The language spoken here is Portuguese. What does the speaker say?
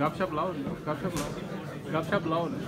Gabschaft loud Gabschaft loud Gabschaft né?